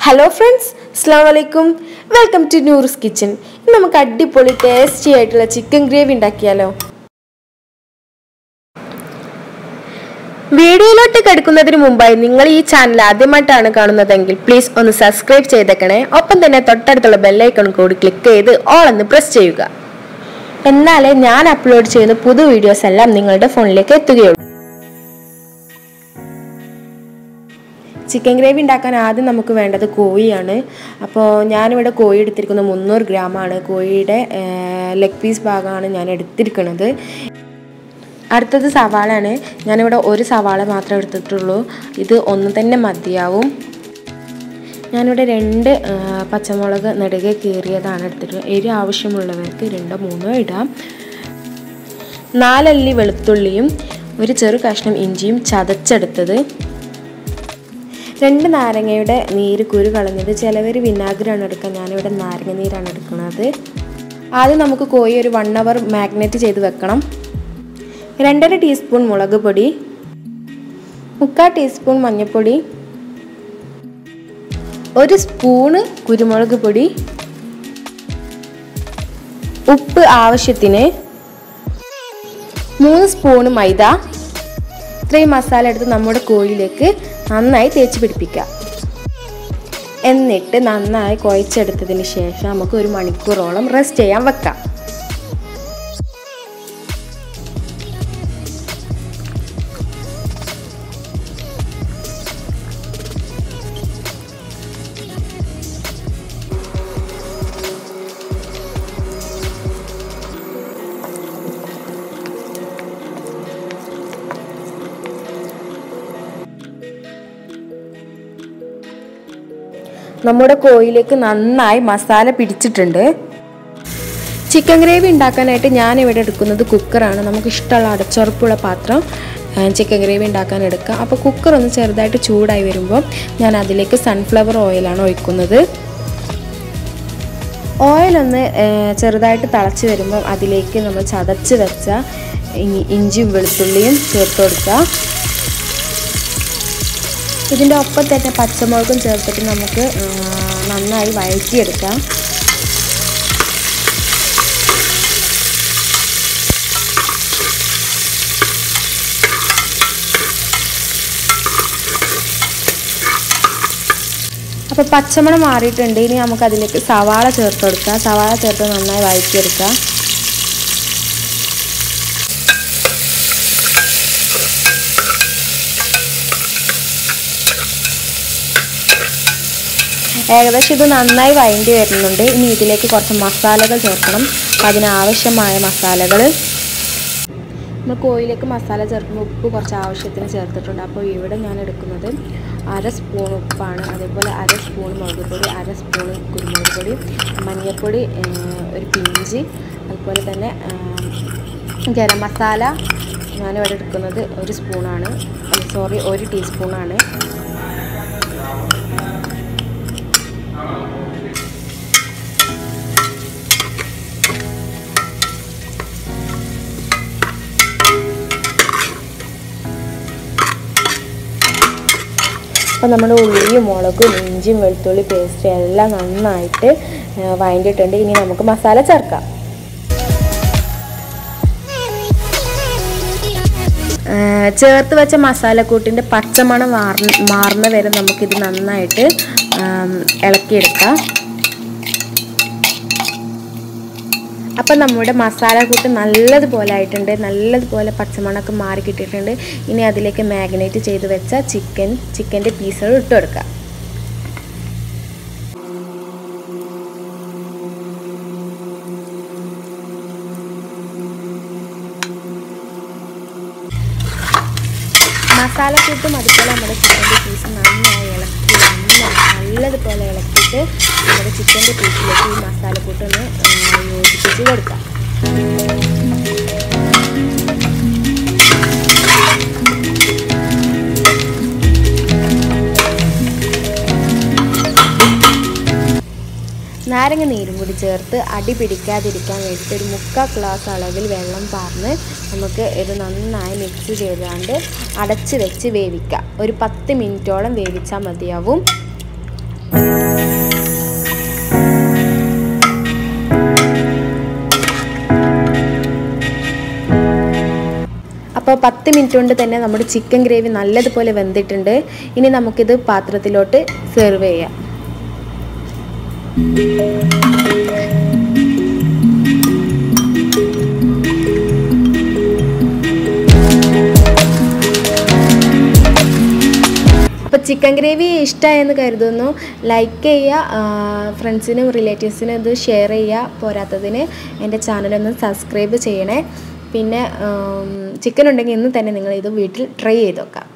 Hello friends അസ്സാം വലൈക്കും welcome to നൂർസ് kitchen ഇന്ന് നമുക്ക് അടിപൊളി ടേസ്റ്റി ആയിട്ടുള്ള ചിക്കൻ ഗ്രേവി ഉണ്ടാക്കിയാലോ? വീഡിയോയിലോട്ട് കിടക്കുന്നതിന് മുമ്പായി നിങ്ങൾ ഈ ചാനൽ ആദ്യമായിട്ടാണ് കാണുന്നതെങ്കിൽ പ്ലീസ് ഒന്ന് സബ്സ്ക്രൈബ് ചെയ്തേക്കണേ. ഒപ്പം തന്നെ തൊട്ടടുത്തുള്ള ബെല്ലൈക്കൺ കൂടി ക്ലിക്ക് ചെയ്ത് ഓൾ എന്ന് പ്രസ് ചെയ്യുക. എന്നാലേ ഞാൻ അപ്ലോഡ് ചെയ്യുന്ന പുതു വീഡിയോസ് എല്ലാം നിങ്ങളുടെ ഫോണിലേക്ക് എത്തുകയുള്ളൂ. ചിക്കൻ ഗ്രേവി ഉണ്ടാക്കാൻ ആദ്യം നമുക്ക് വേണ്ടത് കോഴിയാണ്. അപ്പോൾ ഞാനിവിടെ കോഴി എടുത്തിരിക്കുന്നത് മുന്നൂറ് ഗ്രാമാണ്. കോഴിയുടെ ലെഗ് പീസ് ഭാഗമാണ് ഞാൻ എടുത്തിരിക്കുന്നത്. അടുത്തത് സവാളയാണ്. ഞാനിവിടെ ഒരു സവാള മാത്രമേ എടുത്തിട്ടുള്ളൂ. ഇത് ഒന്ന് തന്നെ മതിയാവും. ഞാനിവിടെ രണ്ട് പച്ചമുളക് നെടുകെ കീറിയതാണ് എടുത്തിട്ടുള്ളത്. എരി ആവശ്യമുള്ളവർക്ക് രണ്ടോ മൂന്നോ ഇടാം. നാലല്ലി വെളുത്തുള്ളിയും ഒരു ചെറു കഷ്ണം ഇഞ്ചിയും ചതച്ചെടുത്തത്. രണ്ട് നാരങ്ങയുടെ നീര് കുരു കളഞ്ഞത് ചിലവർ വിനാഗിരാണ് എടുക്കുക ഞാനിവിടെ നാരങ്ങ നീരാണ് എടുക്കുന്നത് ആദ്യം നമുക്ക് കോഴി ഒരു വൺ അവർ മാഗ്നറ്റ് ചെയ്ത് വെക്കണം. രണ്ടര ടീസ്പൂൺ മുളക് പൊടി. മുക്കാൽ ടീസ്പൂൺ മഞ്ഞൾപ്പൊടി ഒരു സ്പൂണ് കുരുമുളക് പൊടി. ഉപ്പ് ആവശ്യത്തിന്. മൂന്ന് സ്പൂണ് മൈദ. ഇത്രയും മസാല എടുത്ത് നമ്മുടെ കോഴിയിലേക്ക് നന്നായി തേച്ച് പിടിപ്പിക്കുക. എന്നിട്ട് നന്നായി കുഴച്ചെടുത്തതിന് ശേഷം നമുക്ക് ഒരു മണിക്കൂറോളം റെസ്റ്റ് ചെയ്യാൻ വെക്കാം. നമ്മുടെ കോയിലേക്ക് നന്നായി മസാല പിടിച്ചിട്ടുണ്ട്. ചിക്കൻ ഗ്രേവി ഉണ്ടാക്കാനായിട്ട് ഞാൻ ഇവിടെ എടുക്കുന്നത് കുക്കറാണ്. നമുക്ക് ഇഷ്ടമുള്ള അടച്ചുറപ്പുള്ള പാത്രം ചിക്കൻ ഗ്രേവി ഉണ്ടാക്കാൻ എടുക്കുക. അപ്പോൾ കുക്കർ ഒന്ന് ചെറുതായിട്ട് ചൂടായി വരുമ്പോൾ ഞാൻ അതിലേക്ക് സൺഫ്ലവർ ഓയിലാണ് ഒഴിക്കുന്നത്. ഓയിലൊന്ന് ചെറുതായിട്ട് തിളച്ച് വരുമ്പോൾ അതിലേക്ക് നമ്മൾ ചതച്ച് വെച്ച ഇഞ്ചിയും വെളുത്തുള്ളിയും ചേർത്ത് കൊടുക്കുക. ഇതിന്റെ ഒപ്പം തന്നെ പച്ചമുളകും ചേർത്തിട്ട് നമുക്ക് നന്നായി വഴറ്റിയെടുക്കാം. അപ്പോൾ പച്ചമണം മാറിയിട്ടുണ്ട്. ഇനി നമുക്ക് അതിലേക്ക് സവാള ചേർത്ത് കൊടുക്കാം സവാള ചേർത്ത് നന്നായി വഴറ്റിയെടുക്കാം. ഏകദേശം ഇത് നന്നായി വഴണ്ടി വരുന്നുണ്ട്. ഇനി ഇതിലേക്ക് കുറച്ച് മസാലകൾ ചേർക്കണം. അതിനാവശ്യമായ മസാലകൾ നമ്മൾ കോയിലേക്ക് മസാല ചേർക്കുമ്പോൾ ഉപ്പ് കുറച്ച് ആവശ്യത്തിന് ചേർത്തിട്ടുണ്ട്. അപ്പോൾ ഇവിടെ ഞാൻ എടുക്കുന്നത് അര സ്പൂൺ ഉപ്പാണ്. അതേപോലെ അര സ്പൂൺ മുളക് പൊടി അര സ്പൂൺ കുരുമുളക് പൊടി മഞ്ഞൾപ്പൊടി ഒരു പിഞ്ച്. അതുപോലെ തന്നെ ഗരം മസാല ഞാനിവിടെ എടുക്കുന്നത് ഒരു സ്പൂണാണ്. സോറി ഒരു ടീസ്പൂണാണ്. അപ്പോൾ നമ്മുടെ ഉള്ളിയും മുളകും ഇഞ്ചിയും വെളുത്തുള്ളി പേസ്റ്റ് എല്ലാം നന്നായിട്ട് വഴണ്ടിയിട്ടുണ്ട് ഇനി നമുക്ക് മസാല ചേർക്കാം. ചേർത്ത് വെച്ച മസാലക്കൂട്ടിന്റെ പച്ചമണം മാറുന്ന വരെ നമുക്കിത് നന്നായിട്ട് ഇളക്കിയെടുക്കാം. അപ്പം നമ്മുടെ മസാലക്കൂട്ട് നല്ലതുപോലെ ആയിട്ടുണ്ട്. നല്ലതുപോലെ പച്ചമണമൊക്കെ മാറി കിട്ടിയിട്ടുണ്ട്. ഇനി അതിലേക്ക് മാഗ്നേറ്റ് ചെയ്ത് വെച്ച ചിക്കൻ ചിക്കന്റെ പീസുകൾ ഇട്ട് കൊടുക്കുക മസാലക്കൂട്ടും അതുപോലെ നമ്മുടെ ചിക്കന്റെ പീസ് നന്നായി ഇളക്കി നല്ലതുപോലെ ഇളക്കിയിട്ട് നമ്മുടെ ചിക്കന്റെ പീസിലേക്ക് ഈ മസാലക്കൂട്ടൊന്ന് യോജിപ്പിച്ച് കൊടുക്കാം. നാരങ്ങ നീരും കൂടി ചേർത്ത് അടി പിടിക്കാതിരിക്കാൻ വേണ്ടിയിട്ട് ഒരു മുക്കാൽ ഗ്ലാസ് അളവിൽ വെള്ളം പാർന്ന് നമുക്ക് ഇത് നന്നായി മിക്സ് ചെയ്താണ്ട് അടച്ച് വെച്ച് വേവിക്കാം. ഒരു പത്ത് മിനിറ്റോളം വേവിച്ചാൽ മതിയാവും. അപ്പോൾ പത്ത് മിനിറ്റ് കൊണ്ട് തന്നെ നമ്മുടെ ചിക്കൻ ഗ്രേവി നല്ലതുപോലെ വെന്തിട്ടുണ്ട്. ഇനി നമുക്കിത് പാത്രത്തിലോട്ട് സെർവ് ചെയ്യാം. അപ്പോൾ ചിക്കൻ ഗ്രേവി ഇഷ്ടമായെന്ന് കരുതുന്നു. ലൈക്ക് ചെയ്യുക ഫ്രണ്ട്സിനും റിലേറ്റീവ്സിനും ഇത് ഷെയർ ചെയ്യുക പോരാത്തതിന് എന്റെ ചാനലൊന്ന് സബ്സ്ക്രൈബ് ചെയ്യണേ. പിന്നെ ചിക്കൻ ഉണ്ടെങ്കിൽ ഇന്ന് തന്നെ നിങ്ങൾ ഇത് വീട്ടിൽ ട്രൈ ചെയ്ത് നോക്കാം.